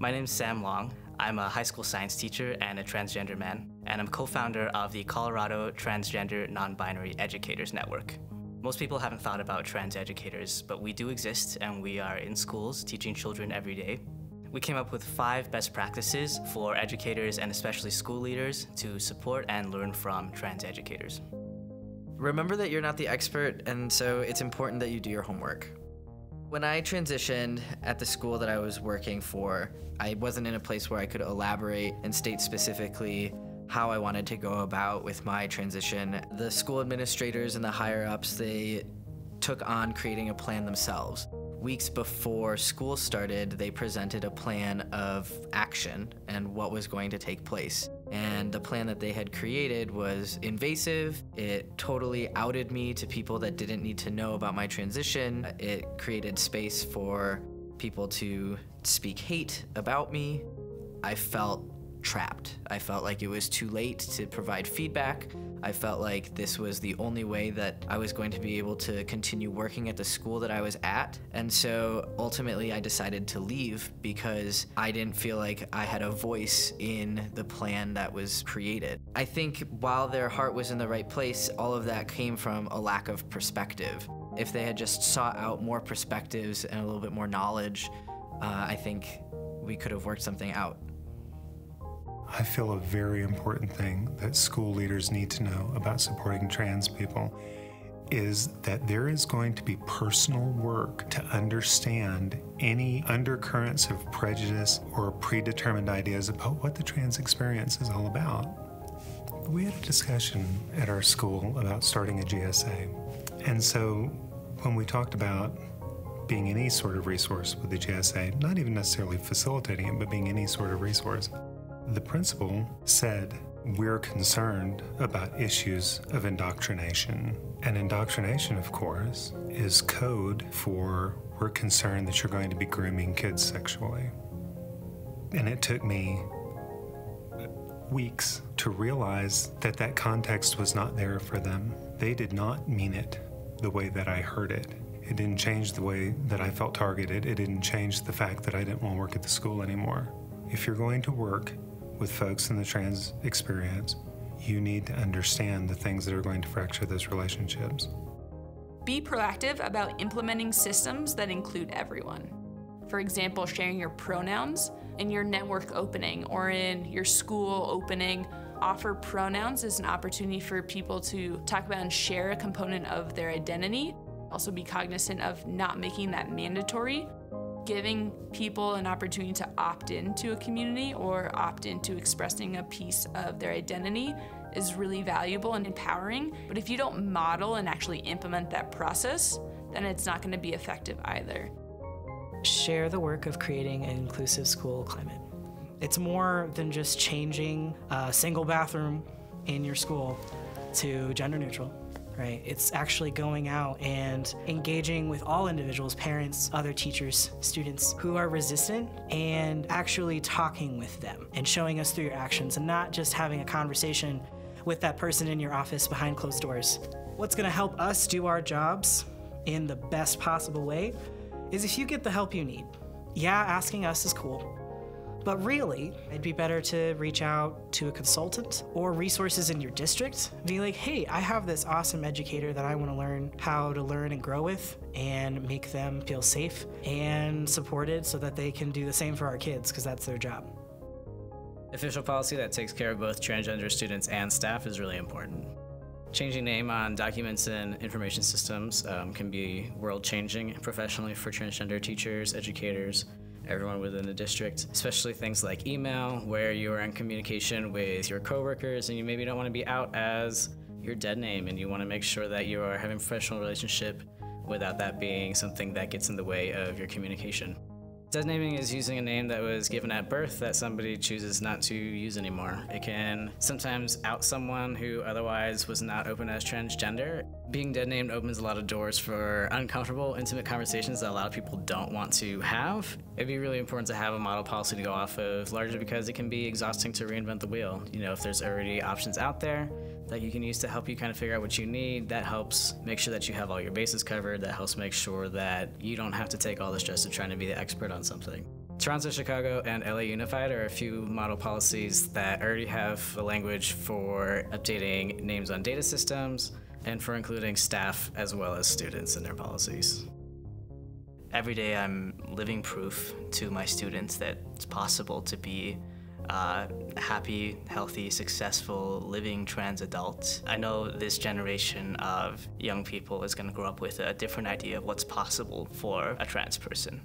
My name is Sam Long. I'm a high school science teacher and a transgender man, and I'm co founder of the Colorado Transgender Non Binary Educators Network. Most people haven't thought about trans educators, but we do exist and we are in schools teaching children every day. We came up with five best practices for educators and especially school leaders to support and learn from trans educators. Remember that you're not the expert, and so it's important that you do your homework. When I transitioned at the school that I was working for, I wasn't in a place where I could elaborate and state specifically how I wanted to go about with my transition. The school administrators and the higher ups, they took on creating a plan themselves. Weeks before school started, they presented a plan of action and what was going to take place. And the plan that they had created was invasive. It totally outed me to people that didn't need to know about my transition. It created space for people to speak hate about me. I felt trapped. I felt like it was too late to provide feedback. I felt like this was the only way that I was going to be able to continue working at the school that I was at. And so ultimately, I decided to leave because I didn't feel like I had a voice in the plan that was created. I think while their heart was in the right place, all of that came from a lack of perspective. If they had just sought out more perspectives and a little bit more knowledge, uh, I think we could have worked something out. I feel a very important thing that school leaders need to know about supporting trans people is that there is going to be personal work to understand any undercurrents of prejudice or predetermined ideas about what the trans experience is all about. We had a discussion at our school about starting a GSA. And so when we talked about being any sort of resource with the GSA, not even necessarily facilitating it, but being any sort of resource, the principal said, We're concerned about issues of indoctrination. And indoctrination, of course, is code for we're concerned that you're going to be grooming kids sexually. And it took me weeks to realize that that context was not there for them. They did not mean it the way that I heard it. It didn't change the way that I felt targeted. It didn't change the fact that I didn't want to work at the school anymore. If you're going to work with folks in the trans experience, you need to understand the things that are going to fracture those relationships. Be proactive about implementing systems that include everyone. For example, sharing your pronouns in your network opening or in your school opening. Offer pronouns as an opportunity for people to talk about and share a component of their identity. Also, be cognizant of not making that mandatory giving people an opportunity to opt into a community or opt into expressing a piece of their identity is really valuable and empowering. But if you don't model and actually implement that process, then it's not going to be effective either. Share the work of creating an inclusive school climate. It's more than just changing a single bathroom in your school to gender neutral right? It's actually going out and engaging with all individuals, parents, other teachers, students who are resistant and actually talking with them and showing us through your actions and not just having a conversation with that person in your office behind closed doors. What's gonna help us do our jobs in the best possible way is if you get the help you need. Yeah, asking us is cool, but really, it'd be better to reach out to a consultant or resources in your district. Be like, hey, I have this awesome educator that I want to learn how to learn and grow with and make them feel safe and supported so that they can do the same for our kids because that's their job. Official policy that takes care of both transgender students and staff is really important. Changing name on documents and information systems um, can be world changing professionally for transgender teachers, educators, everyone within the district, especially things like email, where you are in communication with your coworkers and you maybe don't want to be out as your dead name and you want to make sure that you are having a professional relationship without that being something that gets in the way of your communication. Dead naming is using a name that was given at birth that somebody chooses not to use anymore. It can sometimes out someone who otherwise was not open as transgender. Being dead named opens a lot of doors for uncomfortable, intimate conversations that a lot of people don't want to have. It'd be really important to have a model policy to go off of, largely because it can be exhausting to reinvent the wheel. You know, if there's already options out there, that you can use to help you kind of figure out what you need. That helps make sure that you have all your bases covered. That helps make sure that you don't have to take all the stress of trying to be the expert on something. Toronto, Chicago, and LA Unified are a few model policies that already have a language for updating names on data systems and for including staff as well as students in their policies. Every day I'm living proof to my students that it's possible to be uh, happy, healthy, successful, living trans adult. I know this generation of young people is going to grow up with a different idea of what's possible for a trans person.